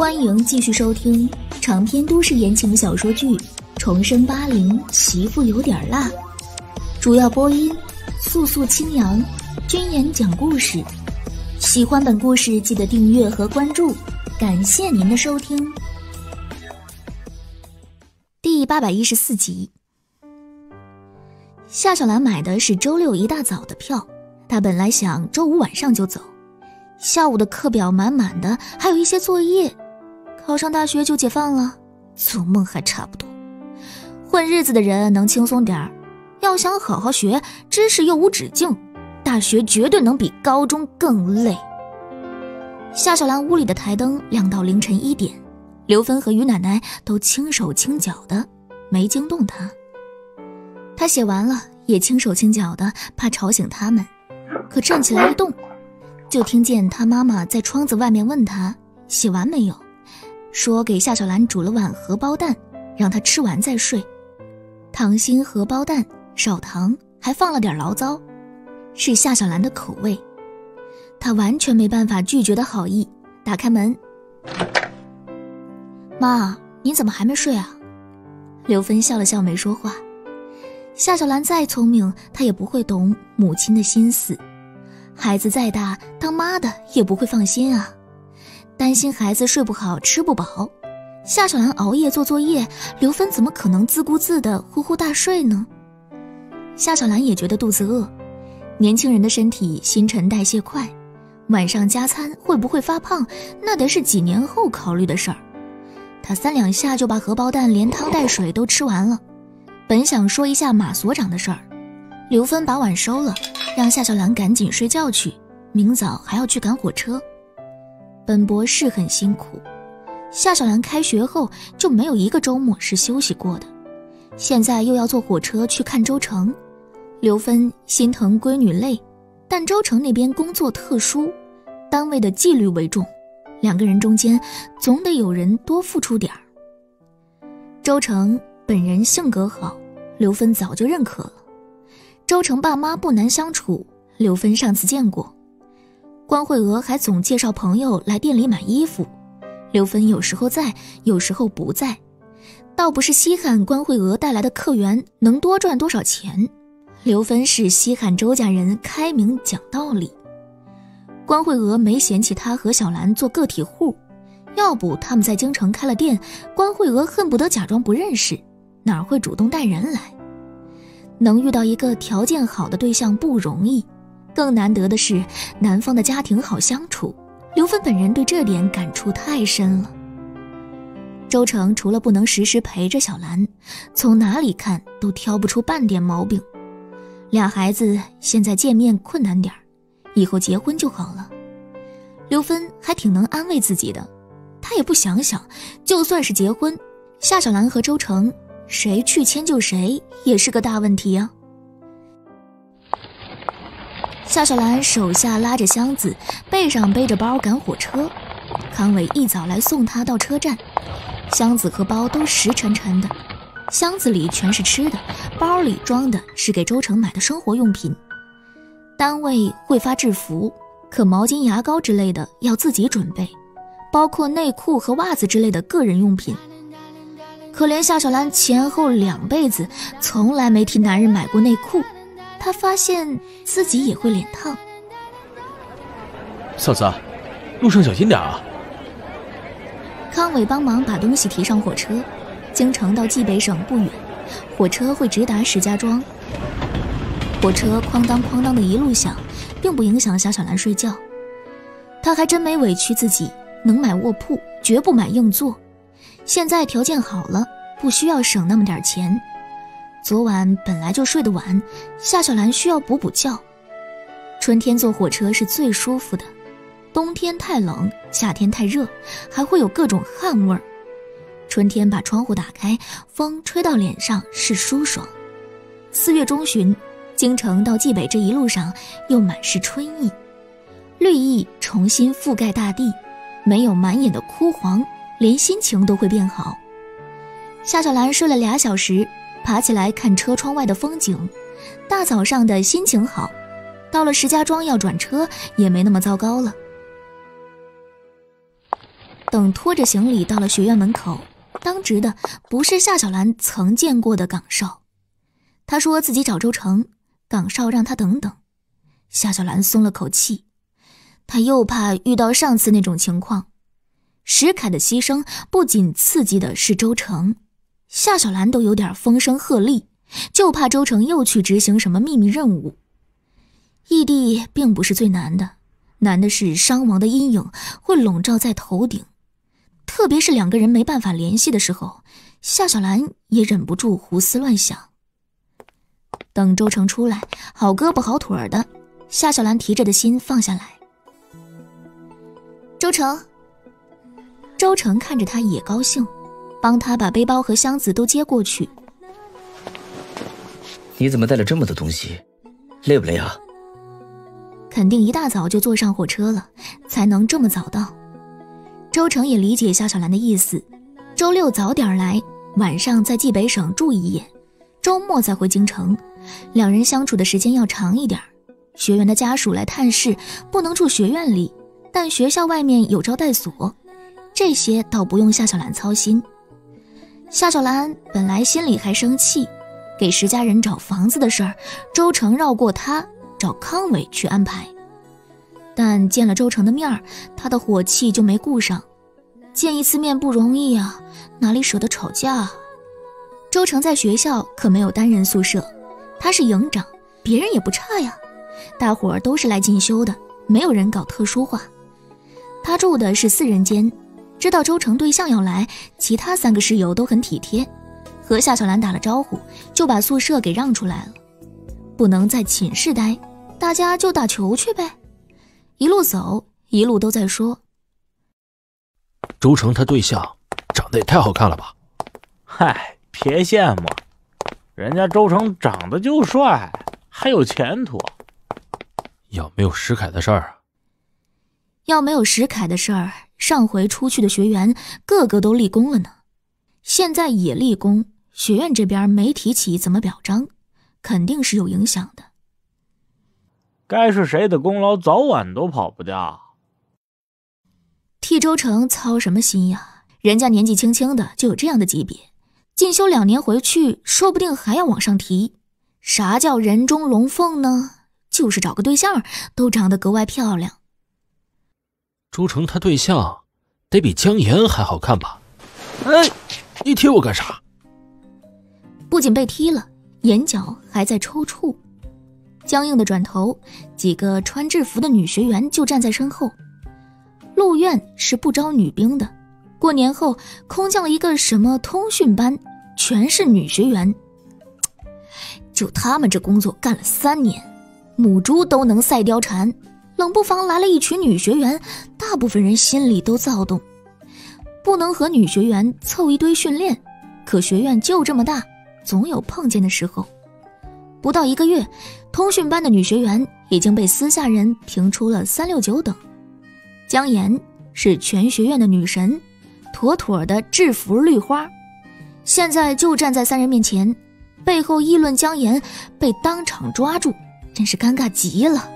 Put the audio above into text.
欢迎继续收听长篇都市言情小说剧《重生八零媳妇有点辣》，主要播音：素素清扬，君言讲故事。喜欢本故事，记得订阅和关注，感谢您的收听。第八百一十四集，夏小兰买的是周六一大早的票，她本来想周五晚上就走，下午的课表满满的，还有一些作业。考上大学就解放了，做梦还差不多。混日子的人能轻松点儿，要想好好学，知识又无止境，大学绝对能比高中更累。夏小兰屋里的台灯亮到凌晨一点，刘芬和于奶奶都轻手轻脚的，没惊动她。她写完了，也轻手轻脚的，怕吵醒他们。可站起来一动，就听见她妈妈在窗子外面问她写完没有。说给夏小兰煮了碗荷包蛋，让她吃完再睡。糖心荷包蛋少糖，还放了点醪糟，是夏小兰的口味。她完全没办法拒绝的好意，打开门：“妈，你怎么还没睡啊？”刘芬笑了笑，没说话。夏小兰再聪明，她也不会懂母亲的心思。孩子再大，当妈的也不会放心啊。担心孩子睡不好、吃不饱，夏小兰熬夜做作业，刘芬怎么可能自顾自的呼呼大睡呢？夏小兰也觉得肚子饿，年轻人的身体新陈代谢快，晚上加餐会不会发胖，那得是几年后考虑的事儿。她三两下就把荷包蛋连汤带水都吃完了，本想说一下马所长的事儿，刘芬把碗收了，让夏小兰赶紧睡觉去，明早还要去赶火车。本博士很辛苦，夏小兰开学后就没有一个周末是休息过的，现在又要坐火车去看周成，刘芬心疼闺女累，但周成那边工作特殊，单位的纪律为重，两个人中间总得有人多付出点儿。周成本人性格好，刘芬早就认可了。周成爸妈不难相处，刘芬上次见过。关慧娥还总介绍朋友来店里买衣服，刘芬有时候在，有时候不在，倒不是稀罕关慧娥带来的客源能多赚多少钱，刘芬是稀罕周家人开明讲道理。关慧娥没嫌弃她和小兰做个体户，要不他们在京城开了店，关慧娥恨不得假装不认识，哪会主动带人来？能遇到一个条件好的对象不容易。更难得的是，男方的家庭好相处。刘芬本人对这点感触太深了。周成除了不能时时陪着小兰，从哪里看都挑不出半点毛病。俩孩子现在见面困难点以后结婚就好了。刘芬还挺能安慰自己的，她也不想想，就算是结婚，夏小兰和周成谁去迁就谁也是个大问题啊。夏小兰手下拉着箱子，背上背着包赶火车。康伟一早来送她到车站，箱子和包都实沉沉的，箱子里全是吃的，包里装的是给周成买的生活用品。单位会发制服，可毛巾、牙膏之类的要自己准备，包括内裤和袜子之类的个人用品。可怜夏小兰前后两辈子从来没替男人买过内裤。他发现自己也会脸烫。嫂子，路上小心点啊！康伟帮忙把东西提上火车。京城到冀北省不远，火车会直达石家庄。火车哐当哐当的一路响，并不影响小小兰睡觉。她还真没委屈自己，能买卧铺，绝不买硬座。现在条件好了，不需要省那么点钱。昨晚本来就睡得晚，夏小兰需要补补觉。春天坐火车是最舒服的，冬天太冷，夏天太热，还会有各种汗味儿。春天把窗户打开，风吹到脸上是舒爽。四月中旬，京城到冀北这一路上又满是春意，绿意重新覆盖大地，没有满眼的枯黄，连心情都会变好。夏小兰睡了俩小时。爬起来看车窗外的风景，大早上的心情好。到了石家庄要转车，也没那么糟糕了。等拖着行李到了学院门口，当值的不是夏小兰曾见过的岗哨，他说自己找周成，岗哨让他等等。夏小兰松了口气，他又怕遇到上次那种情况。石凯的牺牲不仅刺激的是周成，夏小兰都有点风声鹤唳，就怕周成又去执行什么秘密任务。异地并不是最难的，难的是伤亡的阴影会笼罩在头顶。特别是两个人没办法联系的时候，夏小兰也忍不住胡思乱想。等周成出来，好胳膊好腿的，夏小兰提着的心放下来。周成，周成看着他也高兴，帮他把背包和箱子都接过去。你怎么带了这么多东西？累不累啊？肯定一大早就坐上火车了，才能这么早到。周成也理解夏小兰的意思，周六早点来，晚上在冀北省住一夜，周末再回京城，两人相处的时间要长一点。学员的家属来探视，不能住学院里，但学校外面有招待所，这些倒不用夏小兰操心。夏小兰本来心里还生气，给石家人找房子的事儿，周成绕过他，找康伟去安排。但见了周成的面儿，他的火气就没顾上。见一次面不容易啊，哪里舍得吵架？啊周成在学校可没有单人宿舍，他是营长，别人也不差呀。大伙儿都是来进修的，没有人搞特殊化。他住的是四人间，知道周成对象要来，其他三个室友都很体贴，和夏小兰打了招呼，就把宿舍给让出来了。不能在寝室待，大家就打球去呗。一路走，一路都在说：“周成他对象长得也太好看了吧？”嗨，别羡慕，人家周成长得就帅，还有前途。要没有石凯的事儿，要没有石凯的事儿，上回出去的学员个个都立功了呢。现在也立功，学院这边没提起怎么表彰，肯定是有影响的。该是谁的功劳，早晚都跑不掉。替周成操什么心呀？人家年纪轻轻的就有这样的级别，进修两年回去，说不定还要往上提。啥叫人中龙凤呢？就是找个对象都长得格外漂亮。朱成他对象得比江岩还好看吧？哎，你踢我干啥？不仅被踢了，眼角还在抽搐。僵硬的转头，几个穿制服的女学员就站在身后。陆院是不招女兵的，过年后空降了一个什么通讯班，全是女学员。就他们这工作干了三年，母猪都能赛貂蝉，冷不防来了一群女学员，大部分人心里都躁动。不能和女学员凑一堆训练，可学院就这么大，总有碰见的时候。不到一个月，通讯班的女学员已经被私下人评出了三六九等。江岩是全学院的女神，妥妥的制服绿花，现在就站在三人面前，背后议论江岩，被当场抓住，真是尴尬极了。